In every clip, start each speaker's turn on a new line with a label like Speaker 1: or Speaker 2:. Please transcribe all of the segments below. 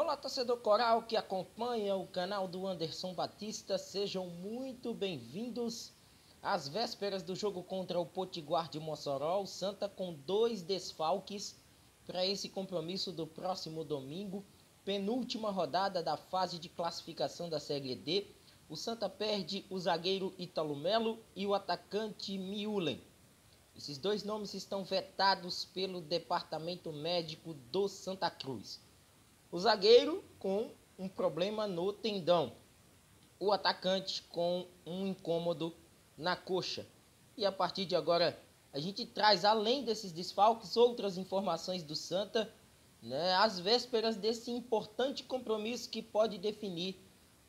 Speaker 1: Olá, torcedor coral que acompanha o canal do Anderson Batista, sejam muito bem-vindos às vésperas do jogo contra o Potiguar de Mossoró. O Santa com dois desfalques para esse compromisso do próximo domingo, penúltima rodada da fase de classificação da Série D. O Santa perde o zagueiro Italo Melo e o atacante Miulen. Esses dois nomes estão vetados pelo departamento médico do Santa Cruz. O zagueiro com um problema no tendão. O atacante com um incômodo na coxa. E a partir de agora, a gente traz, além desses desfalques, outras informações do Santa, né, às vésperas desse importante compromisso que pode definir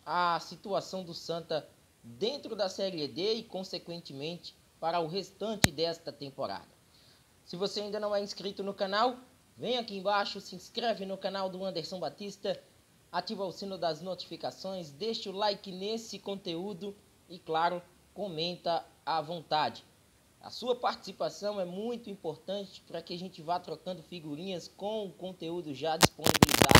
Speaker 1: a situação do Santa dentro da Série D e, consequentemente, para o restante desta temporada. Se você ainda não é inscrito no canal, Vem aqui embaixo, se inscreve no canal do Anderson Batista, ativa o sino das notificações, deixa o like nesse conteúdo e, claro, comenta à vontade. A sua participação é muito importante para que a gente vá trocando figurinhas com o conteúdo já disponibilizado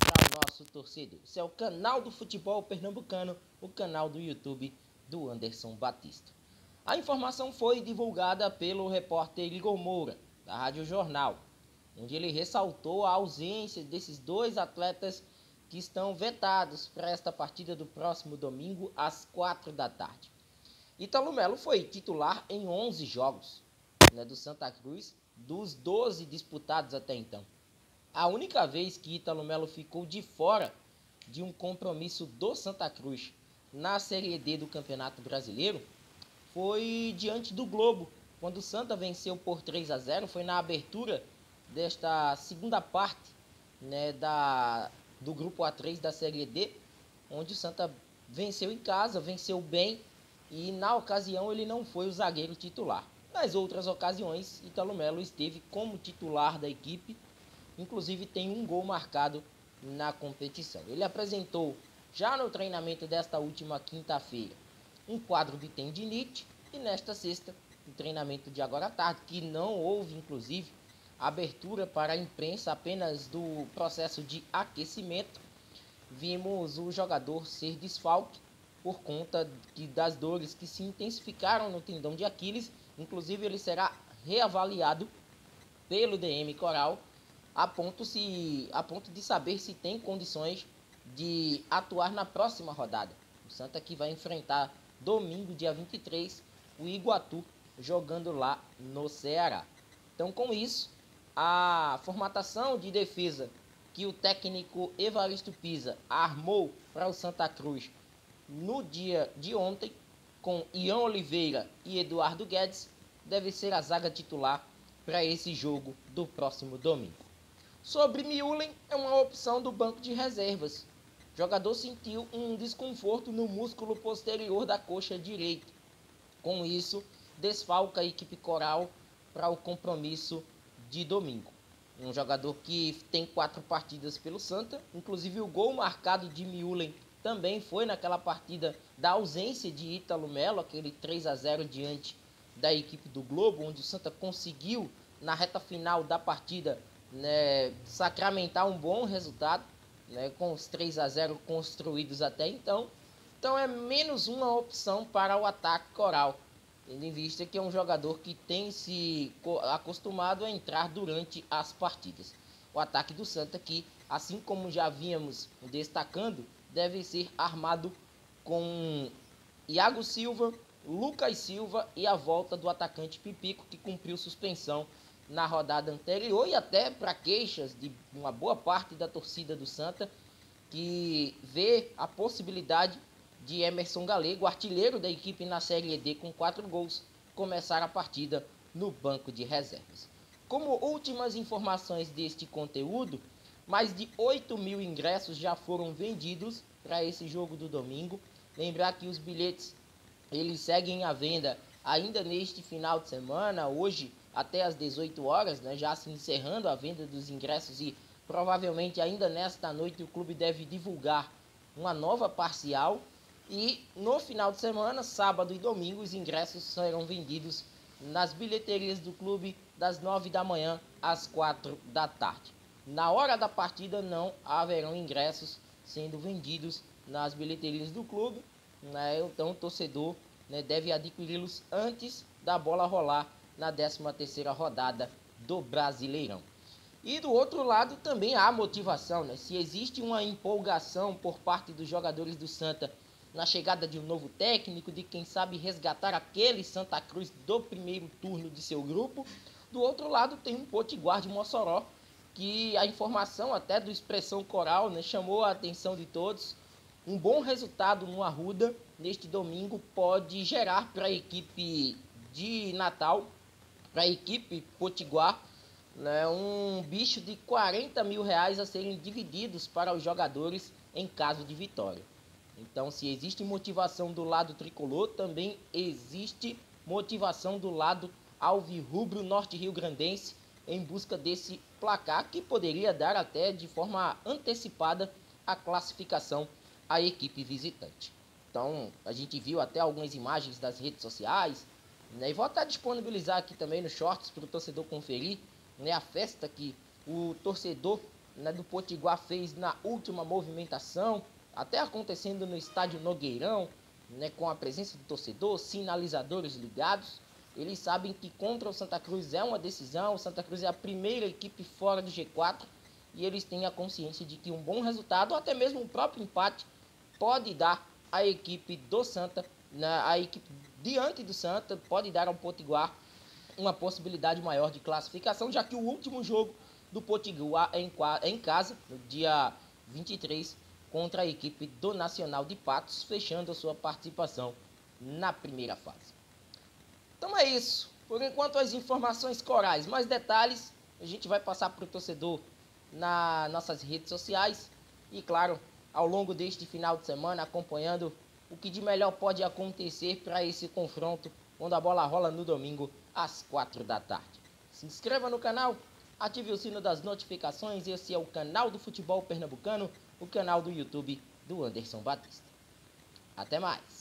Speaker 1: para o nosso torcedor. Esse é o canal do futebol pernambucano, o canal do YouTube do Anderson Batista. A informação foi divulgada pelo repórter Igor Moura, da Rádio Jornal onde ele ressaltou a ausência desses dois atletas que estão vetados para esta partida do próximo domingo às 4 da tarde. Italo Melo foi titular em 11 jogos né, do Santa Cruz, dos 12 disputados até então. A única vez que Italo Melo ficou de fora de um compromisso do Santa Cruz na Série D do Campeonato Brasileiro foi diante do Globo, quando o Santa venceu por 3 a 0, foi na abertura desta segunda parte né, da, do grupo A3 da Série D, onde o Santa venceu em casa, venceu bem e na ocasião ele não foi o zagueiro titular. Nas outras ocasiões, Italo Melo esteve como titular da equipe, inclusive tem um gol marcado na competição. Ele apresentou já no treinamento desta última quinta-feira um quadro de tendinite e nesta sexta, no treinamento de agora à tarde, que não houve inclusive abertura para a imprensa apenas do processo de aquecimento, vimos o jogador ser desfalque por conta de, das dores que se intensificaram no tendão de Aquiles. Inclusive, ele será reavaliado pelo DM Coral a ponto, se, a ponto de saber se tem condições de atuar na próxima rodada. O Santa que vai enfrentar domingo, dia 23, o Iguatu jogando lá no Ceará. Então, com isso, a formatação de defesa que o técnico Evaristo Pisa armou para o Santa Cruz no dia de ontem, com Ian Oliveira e Eduardo Guedes, deve ser a zaga titular para esse jogo do próximo domingo. Sobre Miulen, é uma opção do banco de reservas. O jogador sentiu um desconforto no músculo posterior da coxa direita. Com isso, desfalca a equipe coral para o compromisso de domingo. Um jogador que tem quatro partidas pelo Santa, inclusive o gol marcado de Miulen também foi naquela partida da ausência de Ítalo Melo, aquele 3 a 0 diante da equipe do Globo, onde o Santa conseguiu na reta final da partida né, sacramentar um bom resultado, né, com os 3 a 0 construídos até então. Então é menos uma opção para o ataque coral tendo em vista que é um jogador que tem se acostumado a entrar durante as partidas. O ataque do Santa que, assim como já vínhamos destacando, deve ser armado com Iago Silva, Lucas Silva e a volta do atacante Pipico que cumpriu suspensão na rodada anterior e até para queixas de uma boa parte da torcida do Santa que vê a possibilidade de Emerson Galego, artilheiro da equipe na Série D com quatro gols, começar a partida no banco de reservas. Como últimas informações deste conteúdo, mais de 8 mil ingressos já foram vendidos para esse jogo do domingo. Lembrar que os bilhetes eles seguem à venda ainda neste final de semana, hoje até às 18 horas, né, já se encerrando a venda dos ingressos e provavelmente ainda nesta noite o clube deve divulgar uma nova parcial e no final de semana, sábado e domingo, os ingressos serão vendidos nas bilheterias do clube das 9 da manhã às 4 da tarde. na hora da partida não haverão ingressos sendo vendidos nas bilheterias do clube, né? Então o torcedor né, deve adquiri-los antes da bola rolar na 13 terceira rodada do Brasileirão. E do outro lado também há motivação, né? Se existe uma empolgação por parte dos jogadores do Santa na chegada de um novo técnico, de quem sabe resgatar aquele Santa Cruz do primeiro turno de seu grupo, do outro lado tem um Potiguar de Mossoró, que a informação até do Expressão Coral né, chamou a atenção de todos. Um bom resultado no Arruda neste domingo pode gerar para a equipe de Natal, para a equipe Potiguar, né, um bicho de 40 mil reais a serem divididos para os jogadores em caso de vitória. Então, se existe motivação do lado tricolor, também existe motivação do lado alvirrubro norte-rio grandense em busca desse placar que poderia dar até de forma antecipada a classificação à equipe visitante. Então, a gente viu até algumas imagens das redes sociais, né? E vou até disponibilizar aqui também nos shorts para o torcedor conferir né, a festa que o torcedor né, do Potiguar fez na última movimentação, até acontecendo no estádio Nogueirão, né, com a presença do torcedor, sinalizadores ligados. Eles sabem que contra o Santa Cruz é uma decisão, o Santa Cruz é a primeira equipe fora do G4 e eles têm a consciência de que um bom resultado, ou até mesmo um próprio empate, pode dar à equipe do Santa, na, a equipe diante do Santa, pode dar ao Potiguar uma possibilidade maior de classificação, já que o último jogo do Potiguar é em, é em casa, no dia 23, contra a equipe do Nacional de Patos, fechando a sua participação na primeira fase. Então é isso. Por enquanto, as informações corais. Mais detalhes a gente vai passar para o torcedor nas nossas redes sociais. E claro, ao longo deste final de semana, acompanhando o que de melhor pode acontecer para esse confronto quando a bola rola no domingo às 4 da tarde. Se inscreva no canal, ative o sino das notificações. Esse é o canal do Futebol Pernambucano, o canal do YouTube do Anderson Batista. Até mais!